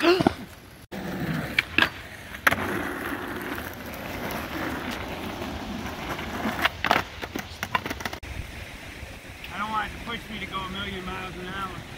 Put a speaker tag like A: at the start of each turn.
A: I don't want it to push me to go a million miles an hour.